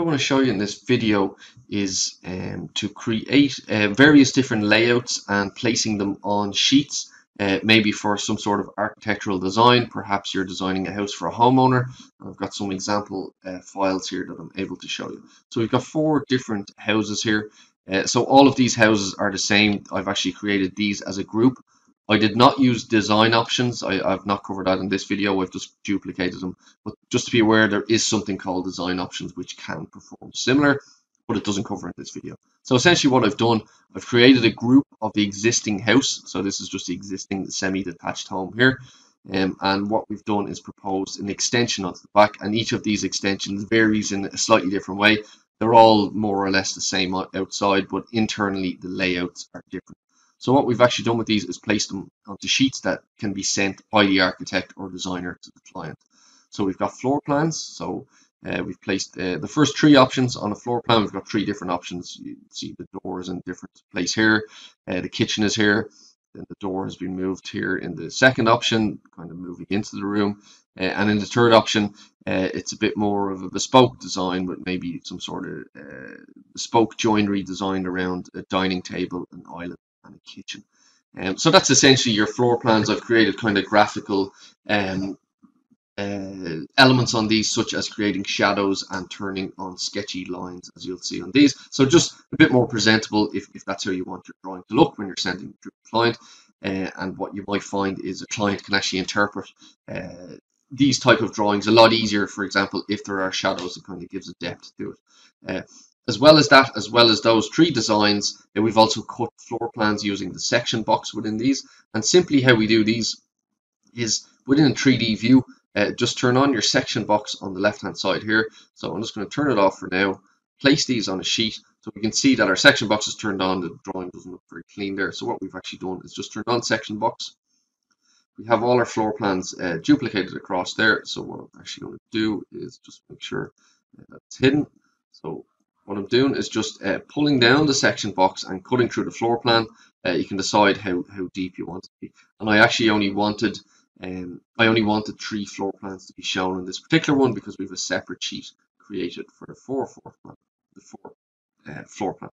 I want to show you in this video is um, to create uh, various different layouts and placing them on sheets, uh, maybe for some sort of architectural design. Perhaps you're designing a house for a homeowner. I've got some example uh, files here that I'm able to show you. So we've got four different houses here. Uh, so all of these houses are the same. I've actually created these as a group. I did not use design options. I, have not covered that in this video. I've just duplicated them. But just to be aware, there is something called design options which can perform similar, but it doesn't cover in this video. So essentially what I've done, I've created a group of the existing house. So this is just the existing semi-detached home here. Um, and what we've done is proposed an extension onto the back and each of these extensions varies in a slightly different way. They're all more or less the same outside, but internally the layouts are different. So what we've actually done with these is placed them onto sheets that can be sent by the architect or designer to the client. So we've got floor plans. So uh, we've placed uh, the first three options on a floor plan. We've got three different options. You see the doors in different place here. Uh, the kitchen is here. Then the door has been moved here in the second option, kind of moving into the room. Uh, and in the third option, uh, it's a bit more of a bespoke design with maybe some sort of uh, bespoke joinery designed around a dining table, and island, and a kitchen. Um, so that's essentially your floor plans. I've created kind of graphical um, uh, elements on these, such as creating shadows and turning on sketchy lines, as you'll see on these. So just a bit more presentable if, if that's how you want your drawing to look when you're sending it to a client. Uh, and what you might find is a client can actually interpret uh, these type of drawings a lot easier, for example, if there are shadows, it kind of gives a depth to it. Uh, as well as that, as well as those three designs, we've also cut floor plans using the section box within these. And simply how we do these is within a 3D view, uh, just turn on your section box on the left hand side here. So I'm just going to turn it off for now, place these on a sheet. So we can see that our section box is turned on, the drawing doesn't look very clean there. So what we've actually done is just turned on section box. We have all our floor plans uh, duplicated across there. So what I'm actually going to do is just make sure that's hidden. So what I'm doing is just uh, pulling down the section box and cutting through the floor plan. Uh, you can decide how, how deep you want to be. And I actually only wanted um, I only wanted three floor plans to be shown in this particular one because we have a separate sheet created for the four floor plan, the four uh, floor plan.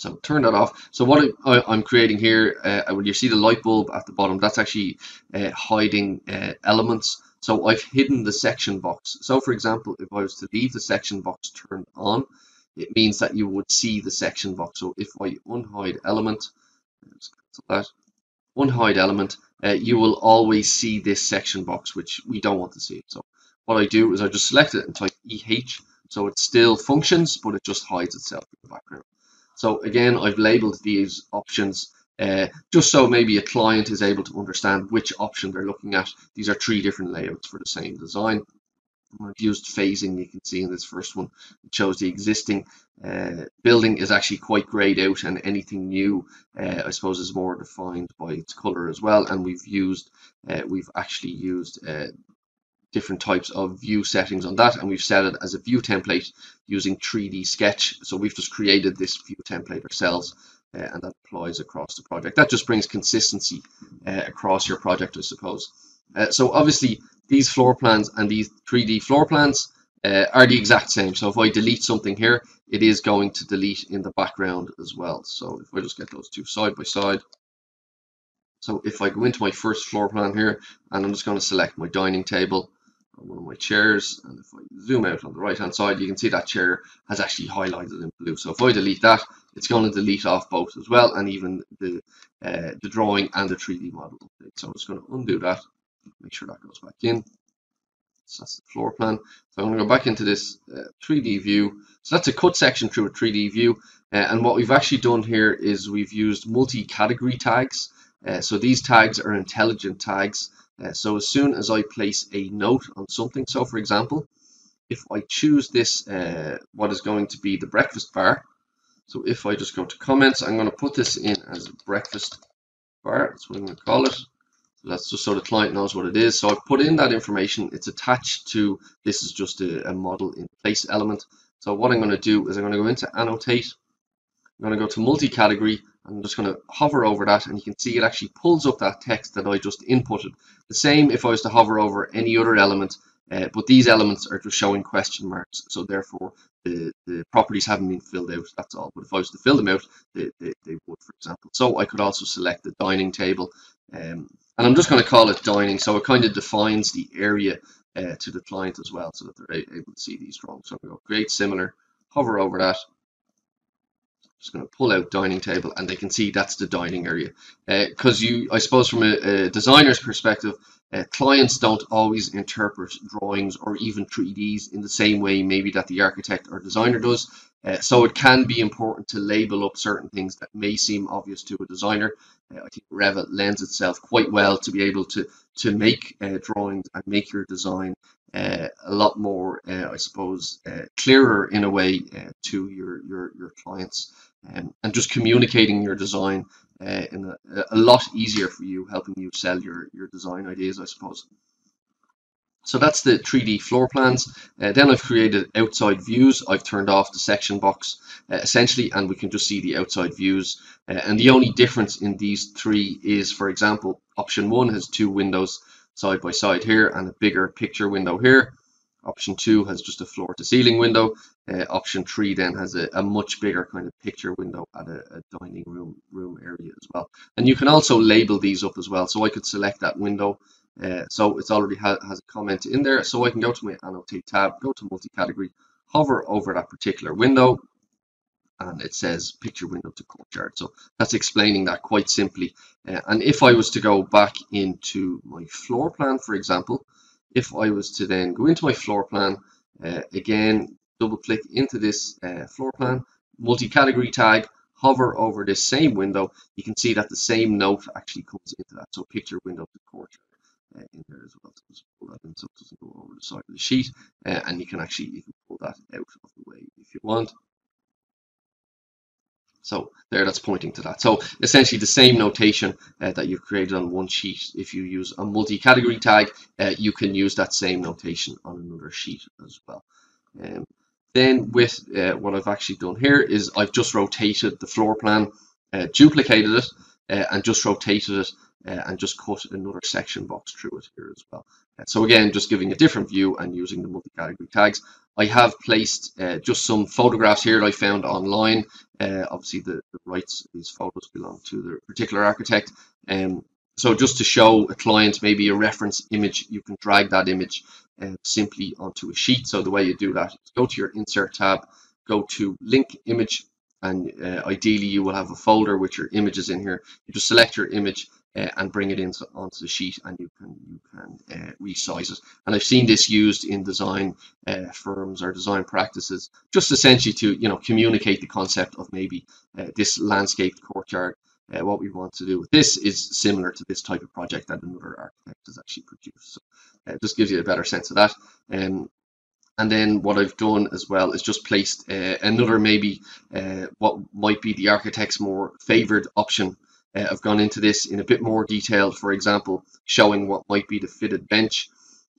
So turn that off. So what I, am creating here, uh, when you see the light bulb at the bottom, that's actually uh, hiding uh, elements. So I've hidden the section box. So for example, if I was to leave the section box turned on, it means that you would see the section box. So if I unhide element, that, unhide element, uh, you will always see this section box, which we don't want to see. So what I do is I just select it and type EH. So it still functions, but it just hides itself in the background. So again, I've labeled these options uh, just so maybe a client is able to understand which option they're looking at. These are three different layouts for the same design. I've used phasing, you can see in this first one, it shows the existing uh, building is actually quite grayed out and anything new, uh, I suppose, is more defined by its color as well. And we've used, uh, we've actually used uh, different types of view settings on that and we've set it as a view template using 3D sketch. So we've just created this view template ourselves uh, and that applies across the project. That just brings consistency uh, across your project I suppose. Uh, so obviously these floor plans and these 3D floor plans uh, are the exact same. So if I delete something here it is going to delete in the background as well. So if I just get those two side by side. So if I go into my first floor plan here and I'm just going to select my dining table one of my chairs and if I zoom out on the right hand side you can see that chair has actually highlighted in blue. So if I delete that it's going to delete off both as well and even the uh, the drawing and the 3D model update. So I'm just going to undo that make sure that goes back in. So that's the floor plan. So I'm going to go back into this uh, 3D view. So that's a cut section through a 3D view uh, and what we've actually done here is we've used multi-category tags. Uh, so these tags are intelligent tags uh, so as soon as I place a note on something, so for example, if I choose this, uh, what is going to be the breakfast bar, so if I just go to comments, I'm going to put this in as breakfast bar, that's what I'm going to call it. So that's just so the client knows what it is. So I've put in that information, it's attached to, this is just a, a model in place element. So what I'm going to do is I'm going to go into annotate, I'm going to go to multi-category, I'm just going to hover over that and you can see it actually pulls up that text that I just inputted. The same if I was to hover over any other element, uh, but these elements are just showing question marks so therefore the, the properties haven't been filled out that's all. But if I was to fill them out they, they, they would for example. So I could also select the dining table um, and I'm just going to call it dining so it kind of defines the area uh, to the client as well so that they're able to see these drawings. So I'm going to create similar hover over that just going to pull out dining table and they can see that's the dining area. Because uh, you I suppose from a, a designer's perspective uh, clients don't always interpret drawings or even 3ds in the same way maybe that the architect or designer does. Uh, so it can be important to label up certain things that may seem obvious to a designer. Uh, I think Revit lends itself quite well to be able to to make uh, drawings and make your design uh, a lot more, uh, I suppose, uh, clearer in a way uh, to your your your clients um, and just communicating your design in a, a, lot easier for you, helping you sell your, your design ideas, I suppose. So that's the 3D floor plans. Uh, then I've created outside views. I've turned off the section box uh, essentially, and we can just see the outside views. Uh, and the only difference in these three is, for example, option one has two windows side by side here and a bigger picture window here. Option two has just a floor to ceiling window. Uh, option three then has a, a, much bigger kind of picture window at a, a, dining room room area as well. And you can also label these up as well. So I could select that window. Uh, so it's already ha has a comment in there. So I can go to my annotate tab, go to multi-category, hover over that particular window, and it says picture window to courtyard. So that's explaining that quite simply. Uh, and if I was to go back into my floor plan, for example, if I was to then go into my floor plan, uh, again, double click into this uh, floor plan, multi-category tag, hover over this same window, you can see that the same note actually comes into that. So picture window to courtyard uh, in there as well. So just pull that in so it doesn't go over the side of the sheet. Uh, and you can actually you can pull that out of the way if you want. So there, that's pointing to that. So essentially the same notation uh, that you've created on one sheet, if you use a multi-category tag, uh, you can use that same notation on another sheet as well. Um, then with uh, what I've actually done here is I've just rotated the floor plan, uh, duplicated it, uh, and just rotated it uh, and just cut another section box through it here as well. so again, just giving a different view and using the multi-category tags. I have placed uh, just some photographs here that I found online. Uh, obviously, the, the, rights these photos belong to the particular architect. Um, so just to show a client maybe a reference image, you can drag that image uh, simply onto a sheet. So the way you do that is go to your Insert tab, go to Link Image, and uh, ideally you will have a folder with your images in here. You just select your image, uh, and bring it in onto the sheet and you can you can uh, resize it. And I've seen this used in design uh, firms or design practices just essentially to you know communicate the concept of maybe uh, this landscaped courtyard uh, what we want to do. With this is similar to this type of project that another architect has actually produced. So uh, it just gives you a better sense of that. Um, and then what I've done as well is just placed another maybe what might be the architect's more favored option uh, I've gone into this in a bit more detail, for example, showing what might be the fitted bench,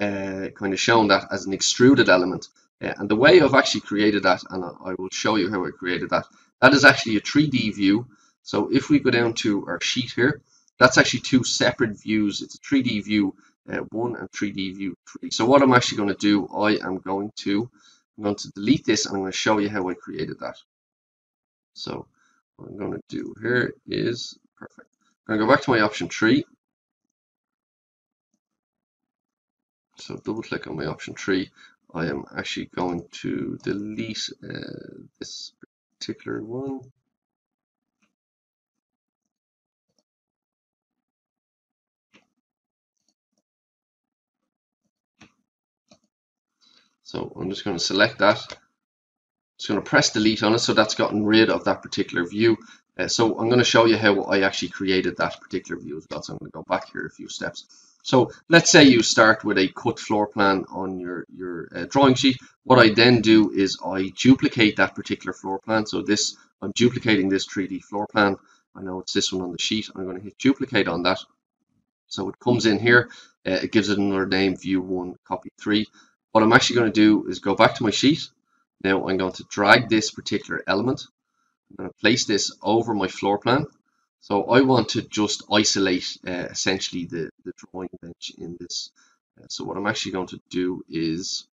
uh, kind of showing that as an extruded element. Uh, and the way I've actually created that, and I will show you how I created that, that is actually a 3D view. So if we go down to our sheet here, that's actually two separate views. It's a 3D view uh, 1 and 3D view 3. So what I'm actually going to do, I am going to, I'm going to delete this and I'm going to show you how I created that. So what I'm going to do here is. I'm going to go back to my option tree. So double click on my option tree. I am actually going to delete uh, this particular one. So I'm just going to select that. I'm just going to press delete on it so that's gotten rid of that particular view. Uh, so I'm going to show you how I actually created that particular view as well. So I'm going to go back here a few steps. So let's say you start with a cut floor plan on your, your uh, drawing sheet. What I then do is I duplicate that particular floor plan. So this, I'm duplicating this 3D floor plan. I know it's this one on the sheet. I'm going to hit duplicate on that. So it comes in here. Uh, it gives it another name, view one, copy three. What I'm actually going to do is go back to my sheet. Now I'm going to drag this particular element I'm going to place this over my floor plan. So I want to just isolate uh, essentially the, the drawing bench in this Uh, so what I'm actually going to do is,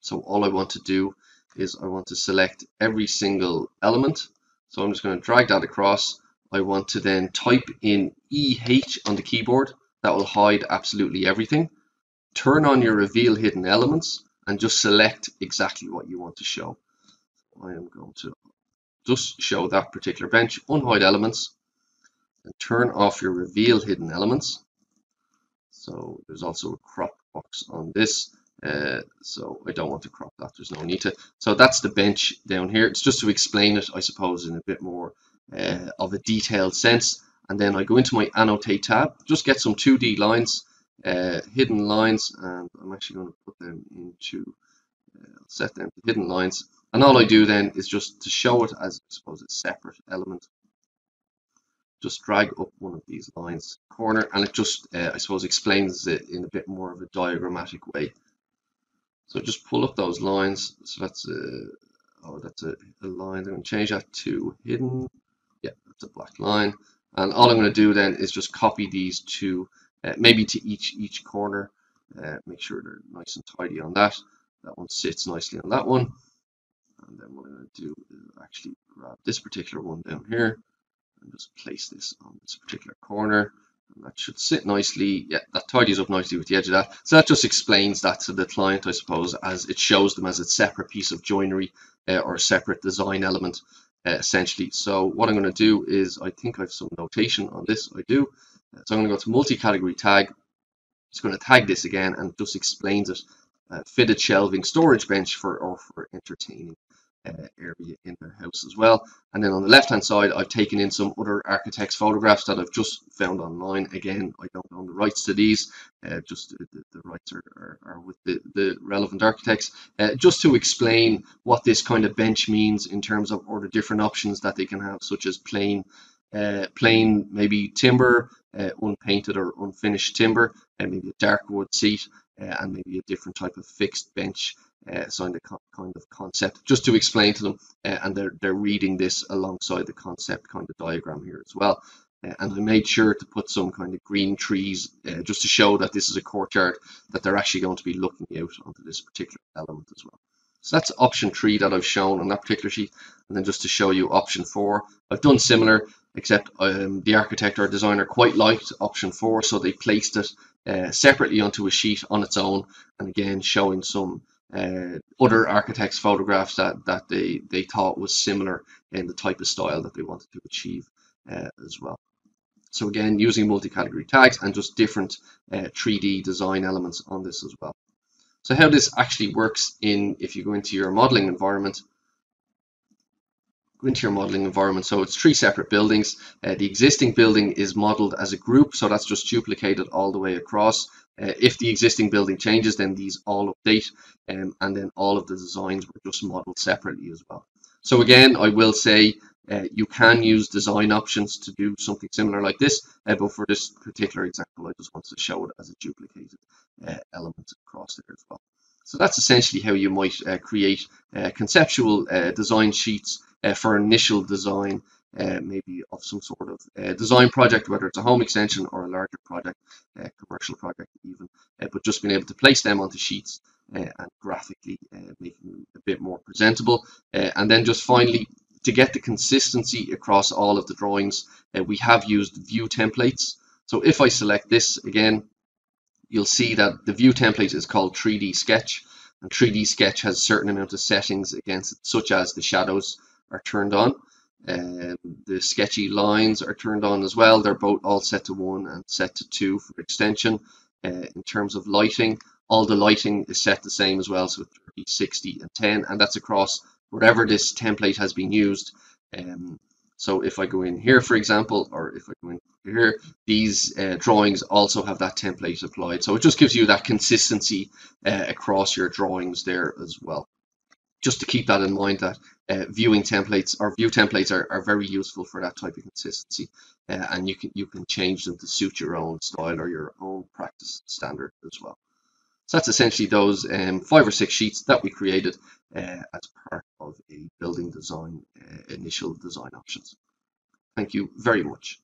so all I want to do is I want to select every single element. So I'm just going to drag that across. I want to then type in EH on the keyboard. That will hide absolutely everything. Turn on your reveal hidden elements and just select exactly what you want to show. I am going to just show that particular bench, unhide elements, and turn off your reveal hidden elements. So there's also a crop box on this. Uh, so I don't want to crop that, there's no need to. So that's the bench down here. It's just to explain it, I suppose, in a bit more uh, of a detailed sense. And then I go into my annotate tab, just get some 2D lines, uh, hidden lines, and I'm actually going to put them into, uh, set them to hidden lines. And all I do then is just to show it as, I suppose, a separate element. Just drag up one of these lines corner and it just uh, I suppose explains it in a bit more of a diagrammatic way. So just pull up those lines. So that's a oh that's a, a line. I'm going to change that to hidden. Yeah that's a black line. And all I'm going to do then is just copy these to uh, maybe to each each corner. Uh, make sure they're nice and tidy on that. That one sits nicely on that one and then what I'm going to do is actually grab this particular one down here and just place this on this particular corner. And that should sit nicely. Yeah that tidies up nicely with the edge of that. So that just explains that to the client I suppose as it shows them as a separate piece of joinery uh, or a separate design element uh, essentially. So what I'm going to do is I think I have some notation on this I do. Uh, so I'm going to go to multi-category tag. It's going to tag this again and just explains it uh, fitted shelving storage bench for or for entertaining uh, area in their house as well. And then on the left hand side, I've taken in some other architects' photographs that I've just found online. Again, I don't own the rights to these, uh, just the, the rights are, are, are, with the, the relevant architects, uh, just to explain what this kind of bench means in terms of or the different options that they can have, such as plain, uh, plain maybe timber, uh, unpainted or unfinished timber, and maybe a dark wood seat, uh, and maybe a different type of fixed bench uh, kind of concept just to explain to them uh, and they're, they're reading this alongside the concept kind of diagram here as well. Uh, and I made sure to put some kind of green trees uh, just to show that this is a courtyard that they're actually going to be looking out onto this particular element as well. So that's option three that I've shown on that particular sheet. And then just to show you option four I've done similar except um, the architect or designer quite liked option four so they placed it uh, separately onto a sheet on its own and again showing some uh, other architects' photographs that, that they, they thought was similar in the type of style that they wanted to achieve uh, as well. So again, using multi-category tags and just different uh, 3D design elements on this as well. So how this actually works in if you go into your modeling environment, into your modeling environment. So it's three separate buildings. Uh, the existing building is modeled as a group, so that's just duplicated all the way across. Uh, if the existing building changes, then these all update, um, and then all of the designs were just modeled separately as well. So again, I will say uh, you can use design options to do something similar like this, uh, but for this particular example, I just wanted to show it as a duplicated uh, element across there as well. So that's essentially how you might uh, create conceptual design sheets for initial design uh, maybe of some sort of uh, design project, whether it's a home extension or a larger project, uh, commercial project even, uh, but just being able to place them onto sheets uh, and graphically uh, making them a bit more presentable. and then just finally, to get the consistency across all of the drawings, we have used view templates. So if I select this again, you'll see that the view template is called 3D Sketch. And 3D Sketch has a certain amount of settings against it, such as the shadows are turned on. Um, the sketchy lines are turned on as well. They're both all set to one and set to two for extension. Uh, in terms of lighting, all the lighting is set the same as well, so 30, 60 and 10, and that's across wherever this template has been used. Um, so if I go in here, for example, or if I go in here, these uh, drawings also have that template applied. So it just gives you that consistency uh, across your drawings there as well just to keep that in mind that uh, viewing templates or view templates are, are very useful for that type of consistency uh, and you can you can change them to suit your own style or your own practice standard as well. So that's essentially those um, five or six sheets that we created uh, as part of a building design uh, initial design options. Thank you very much